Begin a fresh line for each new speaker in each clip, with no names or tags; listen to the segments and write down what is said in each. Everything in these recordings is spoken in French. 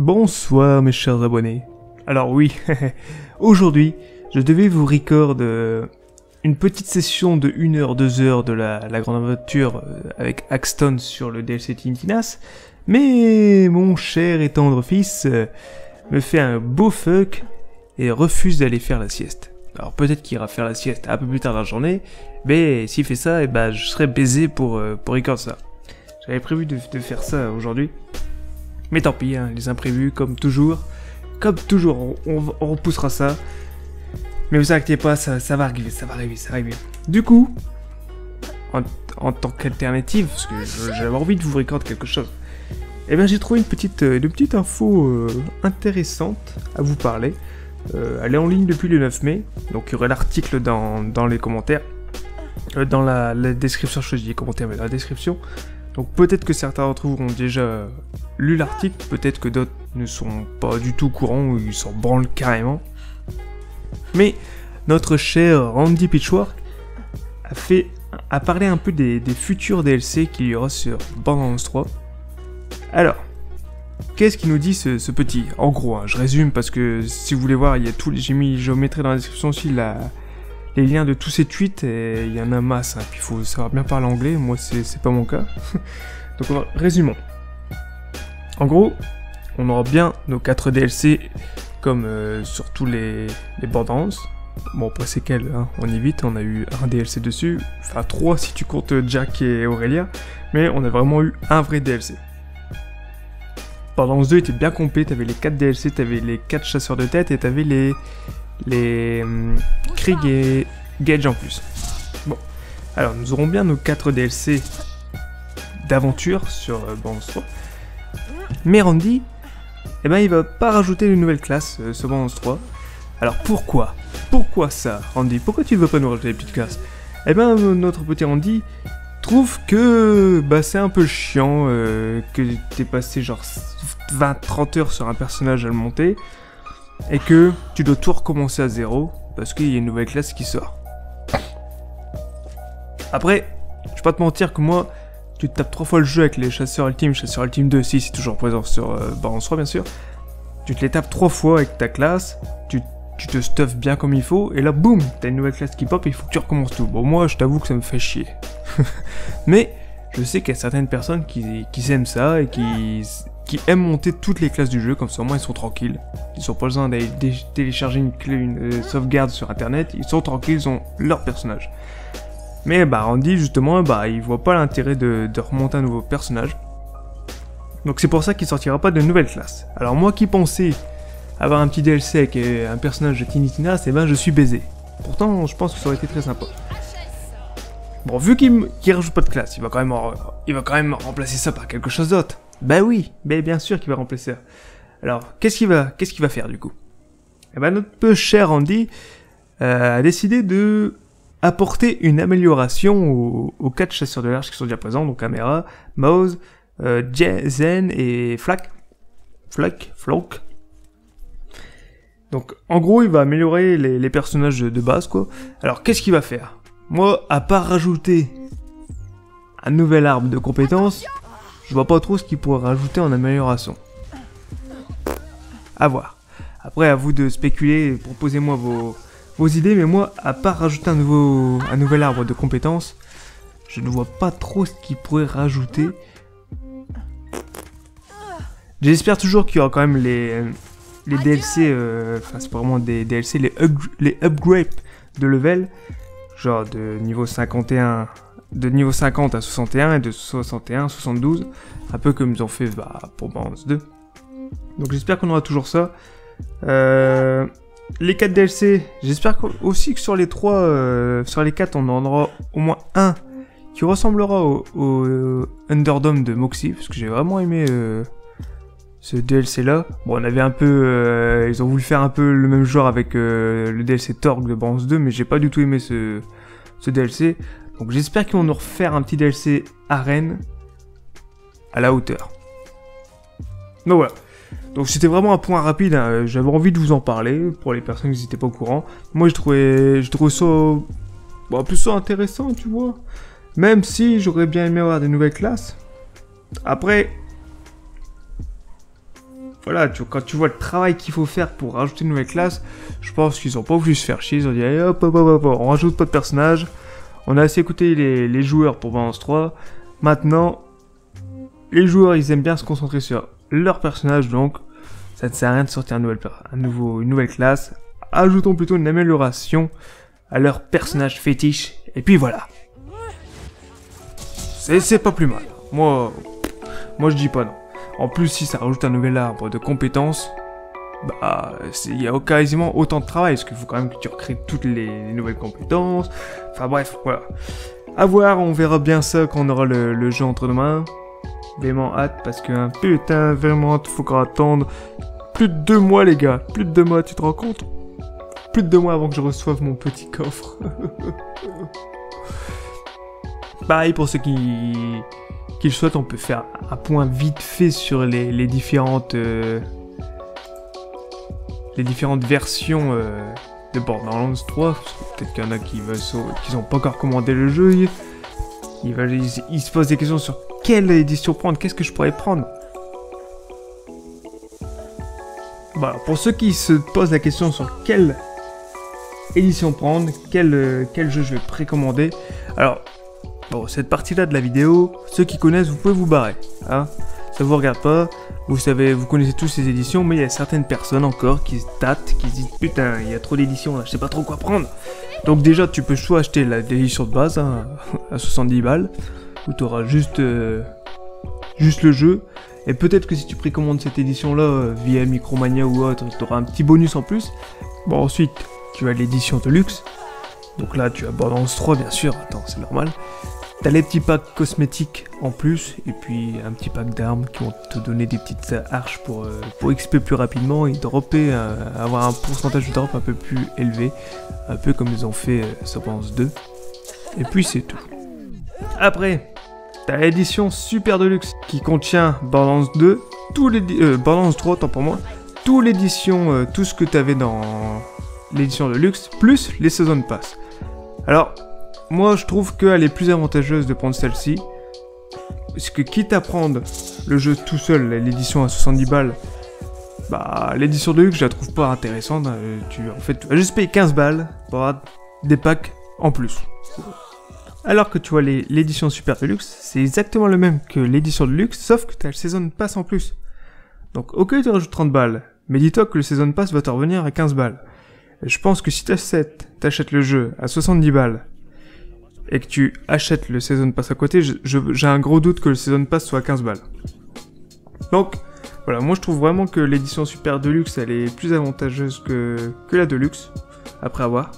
Bonsoir mes chers abonnés. Alors oui, aujourd'hui, je devais vous record euh, une petite session de 1 heure, 2 heures de la, grande aventure euh, avec Axton sur le DLC Tintinas, mais mon cher et tendre fils euh, me fait un beau fuck et refuse d'aller faire la sieste. Alors peut-être qu'il ira faire la sieste un peu plus tard dans la journée, mais s'il fait ça, eh ben, je serai baisé pour, pour record ça. J'avais prévu de faire ça aujourd'hui. Mais tant pis, hein, les imprévus, comme toujours. Comme toujours, on, repoussera ça. Mais vous inquiétez pas, ça, va arriver, ça va arriver, ça va arriver. Du coup, en, en tant qu'alternative, parce que j'avais envie de vous recorder quelque chose, eh bien j'ai trouvé une petite, une petite info euh, intéressante à vous parler. Euh, elle est en ligne depuis le 9 mai, donc il y aurait l'article dans, dans les commentaires. Euh, dans la, description, je dis commentaires, mais dans la description. Donc peut-être que certains d'entre vous ont déjà lu l'article, peut-être que d'autres ne sont pas du tout au courant ou ils s'en branlent carrément. Mais notre cher Randy Pitchwork a parlé un peu des, futurs DLC qu'il y aura sur Borderlands 3. Alors, qu'est-ce qu'il nous dit ce, ce petit En gros, hein, je résume parce que si vous voulez voir, il y a tous les, j'ai mis, je mettrai dans la description aussi la, les liens de tous ces tweets et il y en a masse. Hein, puis il faut savoir bien parler anglais. Moi, c'est pas mon cas. Donc, résumons. En gros, on aura bien nos 4 DLC comme euh, sur tous les, les Borderlands. Bon, après c'est quel hein, On y vite, on a eu un DLC dessus, enfin 3 si tu comptes Jack et Aurelia, mais on a vraiment eu un vrai DLC. Borderlands 2 était bien complet, t'avais les 4 DLC, t'avais les 4 chasseurs de tête et t'avais les. Les. hum, Krieg et Gage en plus. Bon, alors nous aurons bien nos 4 DLC d'aventure sur euh, 3. Mais Randy, eh ben, il va pas rajouter une nouvelle classe euh, sur Borderlands 3. Alors pourquoi? Pourquoi ça, Randy? Pourquoi tu veux pas nous rajouter des petites classes? Eh ben, euh, notre petit Randy trouve que bah, c'est un peu chiant euh, que t'es passé genre 20-30 heures sur un personnage à le monter et que tu dois tout recommencer à zéro parce qu'il y a une nouvelle classe qui sort. Après, je vais pas te mentir que moi, tu te tapes trois fois le jeu avec les chasseurs ultimes, chasseurs ultimes 2, si c'est toujours présent sur euh, Borderlands 3 bien sûr. Tu te les tapes trois fois avec ta classe, tu, tu te stuffes bien comme il faut, et là boum, t'as une nouvelle classe qui pop et il faut que tu recommences tout. Bon moi je t'avoue que ça me fait chier. Mais je sais qu'il y a certaines personnes qui, qui aiment ça et qui, qui aiment monter toutes les classes du jeu, comme ça au moins ils sont tranquilles. Ils ont pas besoin d'aller télécharger une euh, sauvegarde sur internet, ils sont tranquilles, ils ont leur personnage. Mais bah Randy justement, bah il voit pas l'intérêt de, remonter un nouveau personnage. Donc c'est pour ça qu'il sortira pas de nouvelle classe. Alors moi qui pensais avoir un petit DLC avec euh, un personnage de Tiny Tina, c'est ben je suis baisé. Pourtant je pense que ça aurait été très sympa. Bon vu qu'il qu'il rajoute pas de classe, il va quand même remplacer ça par quelque chose d'autre. Bah oui, mais bien sûr qu'il va remplacer. Alors qu'est-ce qu'il va qu'est-ce qu'il va faire du coup? Eh ben notre peu cher Andy euh, a décidé de apporter une amélioration aux, quatre chasseurs de large qui sont déjà présents, donc Camera, Mouse, euh, Zen et Flak. Flak, Flock. Donc en gros, il va améliorer les, les personnages de base, quoi. Alors qu'est-ce qu'il va faire? Moi, à part rajouter un nouvel arbre de compétences, je vois pas trop ce qu'il pourrait rajouter en amélioration. À voir. Après, à vous de spéculer, proposez-moi vos, vos idées, mais moi, à part rajouter un, nouveau, un nouvel arbre de compétences, je ne vois pas trop ce qu'il pourrait rajouter. J'espère toujours qu'il y aura quand même les, les DLC, euh, enfin c'est vraiment des DLC, les, les upgrades de level, genre de niveau 51, de niveau 50 à 61 et de 61 à 72, un peu comme ils ont fait bah, pour Borderlands 2. Donc j'espère qu'on aura toujours ça. Euh, les 4 DLC, j'espère aussi que sur les 3, euh, sur les 4, on en aura au moins un qui ressemblera au, au, euh, Underdome de Moxie, parce que j'ai vraiment aimé ce DLC là. Bon, on avait un peu. ils ont voulu faire un peu le même genre avec le DLC Torque de Bronze 2, mais j'ai pas du tout aimé ce, ce DLC. Donc j'espère qu'ils vont nous refaire un petit DLC arène à la hauteur. Donc voilà. Donc c'était vraiment un point rapide, hein. j'avais envie de vous en parler pour les personnes qui n'étaient pas au courant. Moi je trouvais, je trouvais ça bon, plus ça intéressant, tu vois. Même si j'aurais bien aimé avoir des nouvelles classes. Après, voilà, tu, quand tu vois le travail qu'il faut faire pour rajouter une nouvelle classe, je pense qu'ils ont pas voulu se faire chier. Ils ont dit, hop, hop, hop, hop, on rajoute pas de personnage. On a assez écouté les, joueurs pour Balance 3. Maintenant, les joueurs, ils aiment bien se concentrer sur leur personnage, donc ça ne sert à rien de sortir un, une nouvelle classe. Ajoutons plutôt une amélioration à leur personnage fétiche. Et puis voilà. C'est pas plus mal. Moi, moi je dis pas non. En plus, si ça rajoute un nouvel arbre de compétences, bah, il y a quasiment autant de travail, parce qu'il faut quand même que tu recrées toutes les, nouvelles compétences. Enfin bref, voilà. À voir, on verra bien ça quand on aura le, jeu entre nos mains. Vraiment hâte, parce que putain, vraiment, il faut encore attendre plus de deux mois, les gars. Plus de deux mois, tu te rends compte? Plus de deux mois avant que je reçoive mon petit coffre. Pareil pour ceux qui, qui le souhaitent, on peut faire un point vite fait sur les, différentes euh, les différentes versions euh, de Borderlands 3. Peut-être qu'il y en a qui veulent qui pas encore commandé le jeu. Ils, se posent des questions sur quelle édition prendre, qu'est-ce que je pourrais prendre. Voilà, pour ceux qui se posent la question sur quelle édition prendre, quel, euh, quel jeu je vais précommander. Alors, Bon, cette partie-là de la vidéo, ceux qui connaissent, vous pouvez vous barrer. Hein ça vous regarde pas, vous savez, vous connaissez tous ces éditions, mais il y a certaines personnes encore qui se tâtent, qui se disent putain, il y a trop d'éditions là, je sais pas trop quoi prendre. Donc déjà, tu peux soit acheter l'édition de base hein, à 70 balles, où tu auras juste, euh, juste le jeu, et peut-être que si tu précommandes cette édition-là euh, via Micromania ou autre, tu auras un petit bonus en plus. Bon, ensuite, tu as l'édition de luxe. Donc là, tu as Borderlands 3, bien sûr, attends, c'est normal. T'as les petits packs cosmétiques en plus, et puis un petit pack d'armes qui vont te donner des petites arches pour, euh, pour XP plus rapidement et dropper, euh, avoir un pourcentage de drop un peu plus élevé, un peu comme ils ont fait euh, 2. Et puis c'est tout. Après, t'as l'édition Super Deluxe qui contient Borderlands 2, tous les, Borderlands 3, tant pour moi, tout l'édition, tout ce que t'avais dans l'édition de luxe, plus les Season Pass. Alors, moi, je trouve qu'elle est plus avantageuse de prendre celle-ci. Parce que quitte à prendre le jeu tout seul, l'édition à 70 balles, bah l'édition de luxe, je la trouve pas intéressante. Euh, tu, en fait, tu vas juste payer 15 balles pour avoir des packs en plus. Alors que tu vois l'édition Super Deluxe, c'est exactement le même que l'édition de luxe, sauf que tu as le Season Pass en plus. Donc ok, tu rajoutes 30 balles, mais dis-toi que le Season Pass va te revenir à 15 balles. je pense que si tu achètes le jeu à 70 balles, et que tu achètes le Season Pass à côté, j'ai un gros doute que le Season Pass soit à 15 balles. Donc, voilà, moi je trouve vraiment que l'édition Super Deluxe, elle est plus avantageuse que, que la Deluxe, après avoir.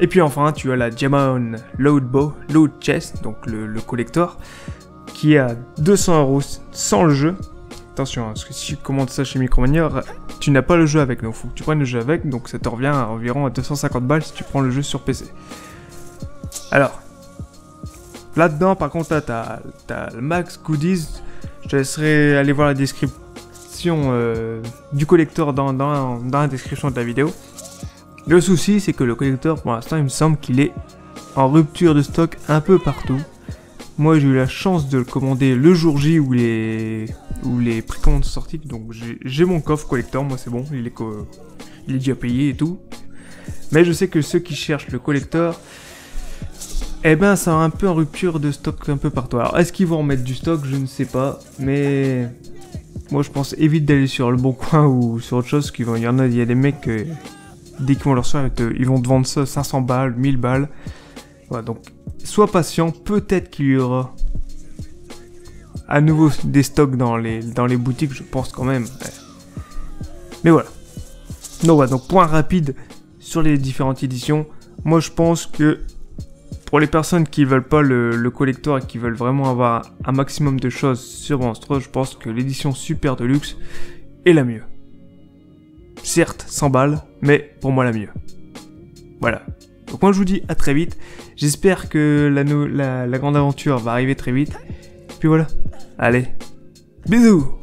Et puis enfin, tu as la Diamond Load Bow, Load Chest, donc le, collector, qui est à 200 euros sans le jeu. Attention, hein, parce que si tu commandes ça chez Micromania, tu n'as pas le jeu avec, donc faut que tu prennes le jeu avec, donc ça te revient à environ à 250 balles si tu prends le jeu sur PC. Alors, Là-dedans, par contre, t'as as le max goodies. Je te laisserai aller voir la description euh, du collector dans, dans, la description de la vidéo. Le souci, c'est que le collector, pour l'instant, il me semble qu'il est en rupture de stock un peu partout. Moi, j'ai eu la chance de le commander le jour J où les, où les précommandes sont sorties. Donc, j'ai mon coffre collector. Moi, c'est bon. Il est, il est déjà payé et tout. Mais je sais que ceux qui cherchent le collector, eh ben, ça a un peu en rupture de stock un peu partout. Alors, est-ce qu'ils vont remettre du stock? Je ne sais pas. Mais moi, je pense évite d'aller sur le bon coin ou sur autre chose. Il y en a, il y a des mecs euh, dès qu'ils vont leur soir, ils vont te vendre ça 500 balles, 1000 balles. Voilà, donc sois patient. Peut-être qu'il y aura à nouveau des stocks dans les dans les boutiques. Je pense quand même. Mais voilà. Donc voilà. Donc point rapide sur les différentes éditions. Moi, je pense que pour les personnes qui veulent pas le, collector et qui veulent vraiment avoir un maximum de choses sur Monstre, je pense que l'édition Super Deluxe est la mieux. Certes, 100 balles, mais pour moi la mieux. Voilà. Donc moi je vous dis à très vite. J'espère que la, la grande aventure va arriver très vite. Puis voilà. Allez. Bisous